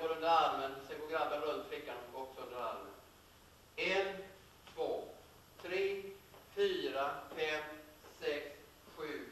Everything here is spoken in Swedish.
går under armen, sen går grabben runt flickan och också under armen. En, två, tre, fyra, fem, sex, sju,